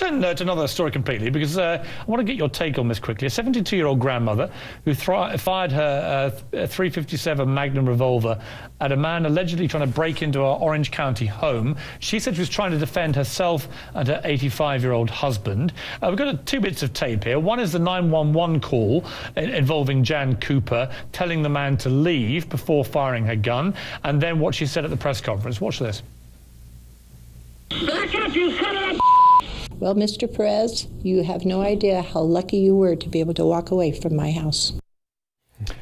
turn uh, to another story completely because uh, I want to get your take on this quickly. A 72 year old grandmother who fired her uh, 357 Magnum revolver at a man allegedly trying to break into her Orange County home. She said she was trying to defend herself and her 85 year old husband. Uh, we've got two bits of tape here. One is the 911 call involving Jan Cooper telling the man to leave before firing her gun, and then what she said at the press conference. Watch this. Back up, you son well, Mr. Perez, you have no idea how lucky you were to be able to walk away from my house.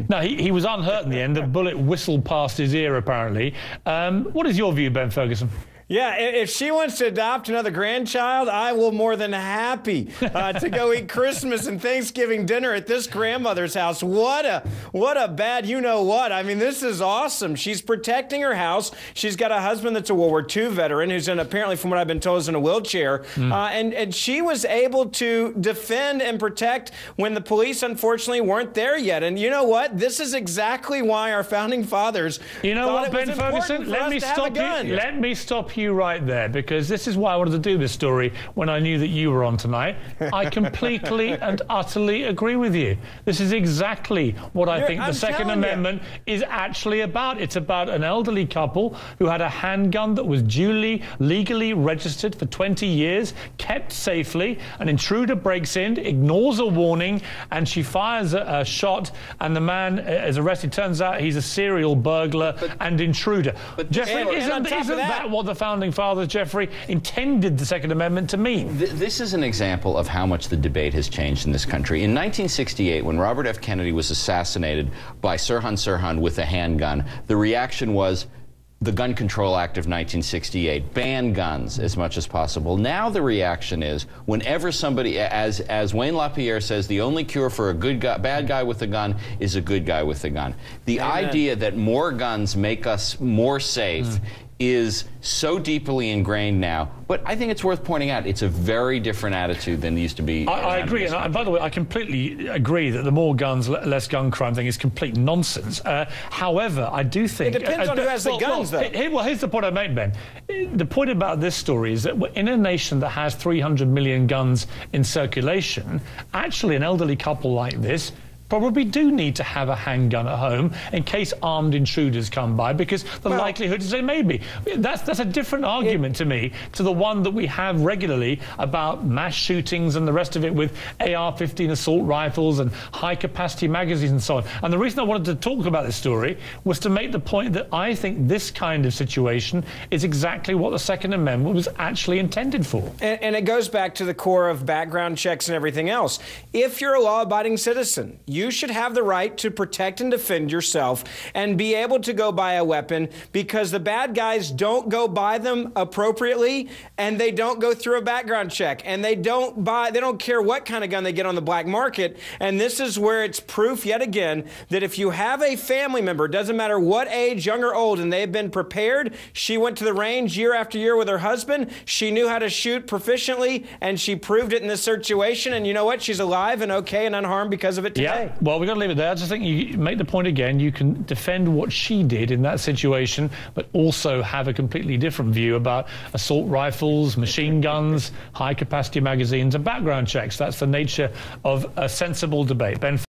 No, he, he was unhurt in the end. The bullet whistled past his ear, apparently. Um, what is your view, Ben Ferguson? Yeah, if she wants to adopt another grandchild, I will more than happy uh, to go eat Christmas and Thanksgiving dinner at this grandmother's house. What a what a bad you know what. I mean, this is awesome. She's protecting her house. She's got a husband that's a World War II veteran who's in apparently, from what I've been told, is in a wheelchair, mm. uh, and and she was able to defend and protect when the police unfortunately weren't there yet. And you know what? This is exactly why our founding fathers. You know what, Ben Ferguson? Let me stop you. Let me stop you right there because this is why I wanted to do this story when I knew that you were on tonight. I completely and utterly agree with you. This is exactly what I You're, think the I'm Second Amendment you. is actually about. It's about an elderly couple who had a handgun that was duly, legally registered for 20 years, kept safely. An intruder breaks in, ignores a warning, and she fires a, a shot, and the man uh, is arrested. Turns out he's a serial burglar but, and intruder. But Jeffrey, isn't, isn't that, that what the founding fathers, Jeffrey, intended the Second Amendment to mean. Th this is an example of how much the debate has changed in this country. In 1968, when Robert F. Kennedy was assassinated by Sirhan Sirhan with a handgun, the reaction was, the Gun Control Act of 1968 ban guns as much as possible. Now the reaction is whenever somebody, as as Wayne LaPierre says, the only cure for a good guy, bad guy with a gun is a good guy with a gun. The Amen. idea that more guns make us more safe mm is so deeply ingrained now. But I think it's worth pointing out it's a very different attitude than it used to be. I, I agree. And, I, by the way, I completely agree that the more guns, less gun crime thing is complete nonsense. Uh, however, I do think. It depends uh, on who has well, the guns, well, though. well, here's the point I made, Ben. The point about this story is that in a nation that has 300 million guns in circulation, actually, an elderly couple like this probably do need to have a handgun at home in case armed intruders come by because the well, likelihood is they may be. That's, that's a different argument it, to me to the one that we have regularly about mass shootings and the rest of it with AR 15 assault rifles and high capacity magazines and so on. And the reason I wanted to talk about this story was to make the point that I think this kind of situation is exactly what the Second Amendment was actually intended for. And, and it goes back to the core of background checks and everything else. If you're a law abiding citizen, you you should have the right to protect and defend yourself and be able to go buy a weapon because the bad guys don't go buy them appropriately and they don't go through a background check and they don't buy, they don't care what kind of gun they get on the black market. And this is where it's proof yet again that if you have a family member, doesn't matter what age, young or old, and they've been prepared, she went to the range year after year with her husband, she knew how to shoot proficiently, and she proved it in this situation. And you know what? She's alive and okay and unharmed because of it today. Yeah. Well, we've got to leave it there. I just think you make the point again. You can defend what she did in that situation, but also have a completely different view about assault rifles, machine guns, high capacity magazines, and background checks. That's the nature of a sensible debate. Ben